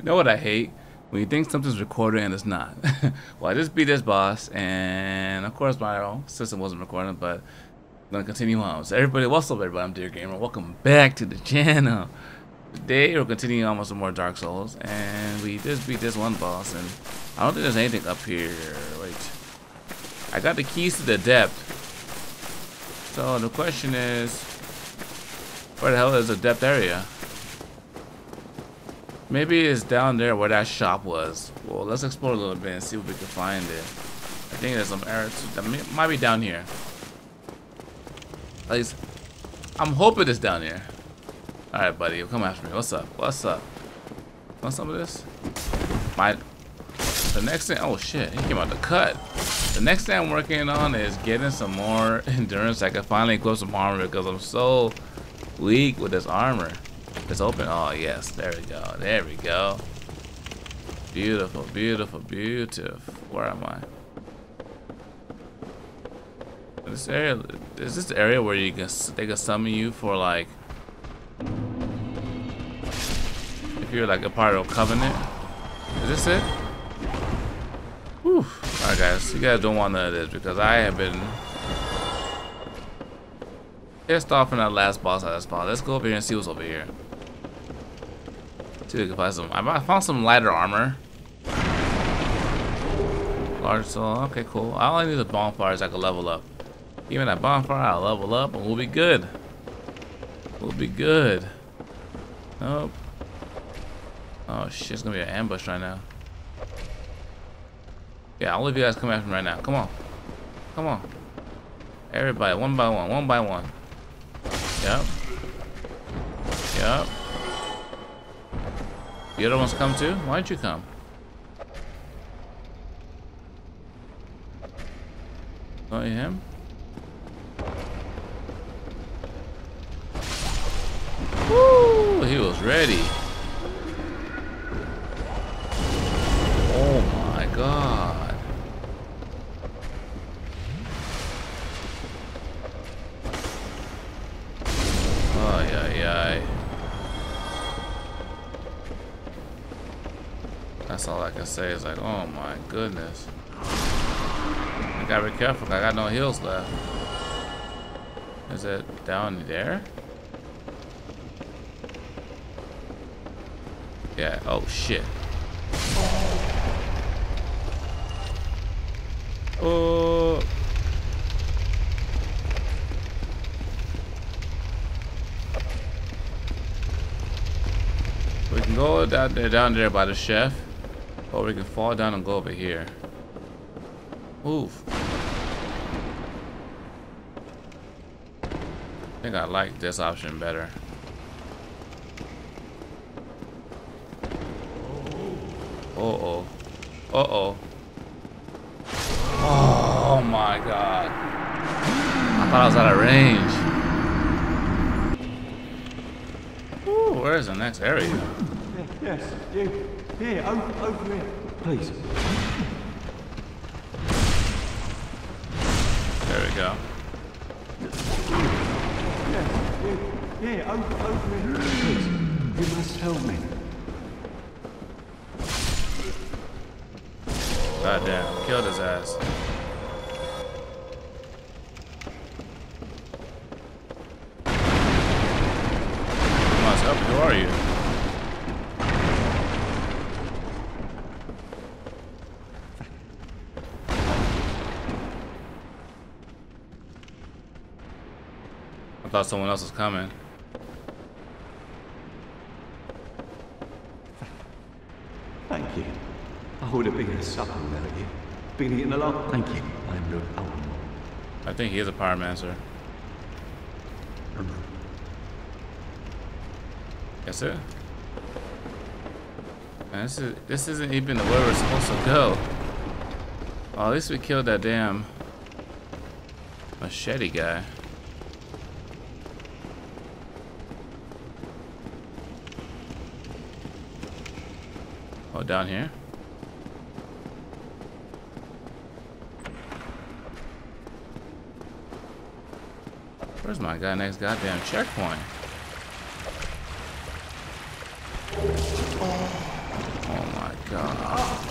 You know what I hate? When you think something's recorded and it's not. well, I just beat this boss, and of course my system wasn't recording, but I'm gonna continue on. So everybody, what's up everybody? I'm Dear Gamer. Welcome back to the channel. Today we're continuing on with some more Dark Souls, and we just beat this one boss, and I don't think there's anything up here. Wait. I got the keys to the depth. So the question is, where the hell is the depth area? Maybe it's down there where that shop was. Well, let's explore a little bit and see if we can find it. I think there's some areas that might be down here. At least, I'm hoping it's down here. Alright, buddy, come after me. What's up? What's up? Want some of this? My, the next thing, oh shit, he came out the cut. The next thing I'm working on is getting some more endurance. I can finally equip some armor because I'm so weak with this armor. It's open. Oh, yes. There we go. There we go. Beautiful, beautiful, beautiful. Where am I? This area is this area where you can they can summon you for like if you're like a part of a covenant. Is this it? Whew. Alright guys, you guys don't want none of this because I have been off in that last boss I just fought. Let's go over here and see what's over here. If we can find some. I found some lighter armor. Large soul. Okay, cool. I only need the bonfires I can level up. Even that bonfire, I'll level up and we'll be good. We'll be good. Nope. Oh shit, it's gonna be an ambush right now. Yeah, all of you guys come after me right now. Come on. Come on. Everybody, one by one, one by one. Yep. Yep. The other ones come too? Why'd you come? Not him? Woo! He was ready. Oh my god. That's all I can say is like, oh my goodness. I gotta be careful, I got no heals left. Is it down there? Yeah, oh shit. Oh. We can go down there, down there by the chef. Or we can fall down and go over here. Move. I think I like this option better. Uh-oh. Uh-oh. Oh my god. I thought I was out of range. Ooh, where's the next area? Yes, you. Here, over, over here. Please. There we go. Yes, you. Here, over, over here. Please. You must help me. God damn, killed his ass. Come on, help. Who are you? I thought someone else was coming. Thank you. I would have been a supper without you. Been eating a lot. Thank you. I am no Owen. I think he is a pyromancer. That's it. Man, this is this isn't even the way we're supposed to go. Oh, at least we killed that damn machete guy. Oh, down here? Where's my guy next goddamn checkpoint? Oh my god.